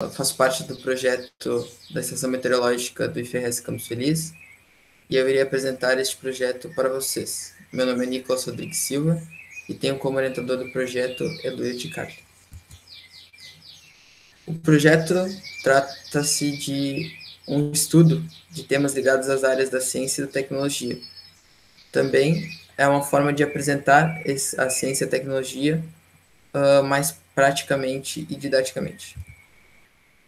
Faço parte do projeto da Estação Meteorológica do IFRS Campos Feliz e eu irei apresentar este projeto para vocês. Meu nome é Nicolas Rodrigues Silva e tenho como orientador do projeto Eloy Carta. O projeto trata-se de um estudo de temas ligados às áreas da ciência e da tecnologia. Também é uma forma de apresentar a ciência e a tecnologia uh, mais praticamente e didaticamente.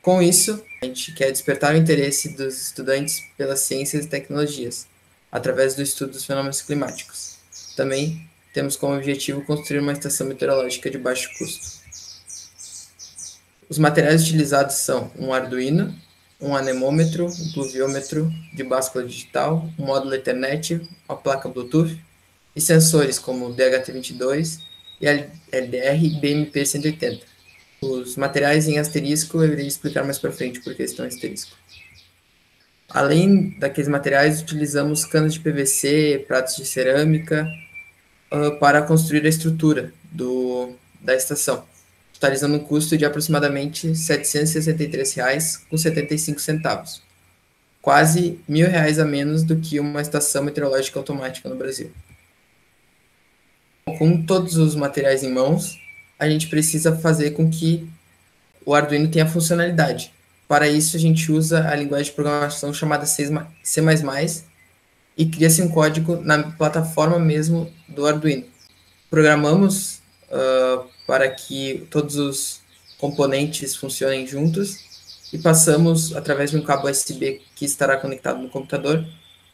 Com isso, a gente quer despertar o interesse dos estudantes pelas ciências e tecnologias, através do estudo dos fenômenos climáticos. Também temos como objetivo construir uma estação meteorológica de baixo custo. Os materiais utilizados são um Arduino, um anemômetro, um pluviômetro de báscula digital, um módulo Ethernet, uma placa Bluetooth e sensores como o DHT22 e LDR e BMP180. Os materiais em asterisco eu irei explicar mais para frente porque estão em asterisco. Além daqueles materiais, utilizamos canos de PVC, pratos de cerâmica uh, para construir a estrutura do, da estação, totalizando um custo de aproximadamente R$ 763,75, quase R$ 1.000 a menos do que uma estação meteorológica automática no Brasil. Com todos os materiais em mãos, a gente precisa fazer com que o Arduino tenha funcionalidade. Para isso, a gente usa a linguagem de programação chamada C++ e cria-se um código na plataforma mesmo do Arduino. Programamos uh, para que todos os componentes funcionem juntos e passamos, através de um cabo USB que estará conectado no computador,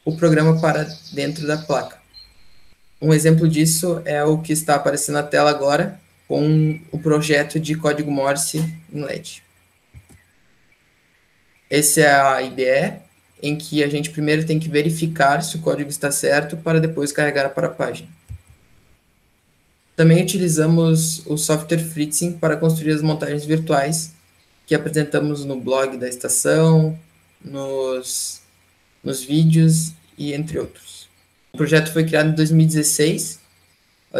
o programa para dentro da placa. Um exemplo disso é o que está aparecendo na tela agora, com o projeto de código Morse em LED. Esse é a IDE, em que a gente primeiro tem que verificar se o código está certo para depois carregar para a página. Também utilizamos o software Fritzing para construir as montagens virtuais que apresentamos no blog da estação, nos, nos vídeos e entre outros. O projeto foi criado em 2016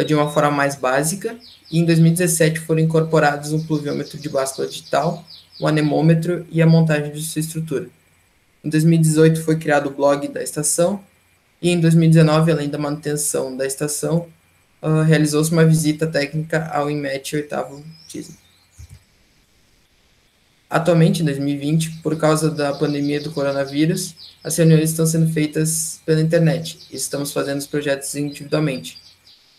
de uma forma mais básica, e em 2017 foram incorporados um pluviômetro de báscula digital, um anemômetro e a montagem de sua estrutura. Em 2018 foi criado o blog da estação, e em 2019, além da manutenção da estação, uh, realizou-se uma visita técnica ao INMET 8 TISM. Atualmente, em 2020, por causa da pandemia do coronavírus, as reuniões estão sendo feitas pela internet e estamos fazendo os projetos individualmente.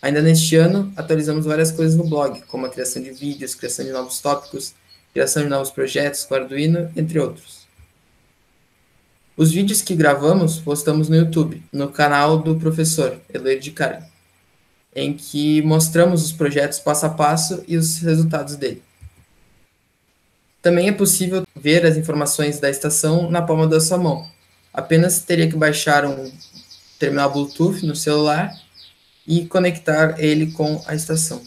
Ainda neste ano, atualizamos várias coisas no blog, como a criação de vídeos, criação de novos tópicos, criação de novos projetos com Arduino, entre outros. Os vídeos que gravamos postamos no YouTube, no canal do professor Eloy de Carli, em que mostramos os projetos passo a passo e os resultados dele. Também é possível ver as informações da estação na palma da sua mão. Apenas teria que baixar um terminal Bluetooth no celular e conectar ele com a estação.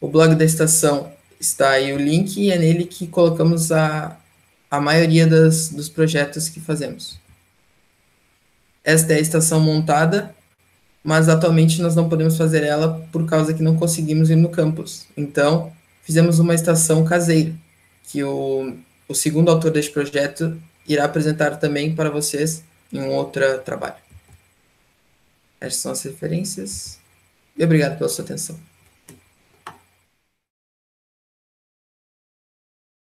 O blog da estação está aí o link e é nele que colocamos a, a maioria das, dos projetos que fazemos. Esta é a estação montada, mas atualmente nós não podemos fazer ela por causa que não conseguimos ir no campus. Então, fizemos uma estação caseira, que o, o segundo autor deste projeto irá apresentar também para vocês em um outro trabalho. Essas são as referências. E obrigado pela sua atenção.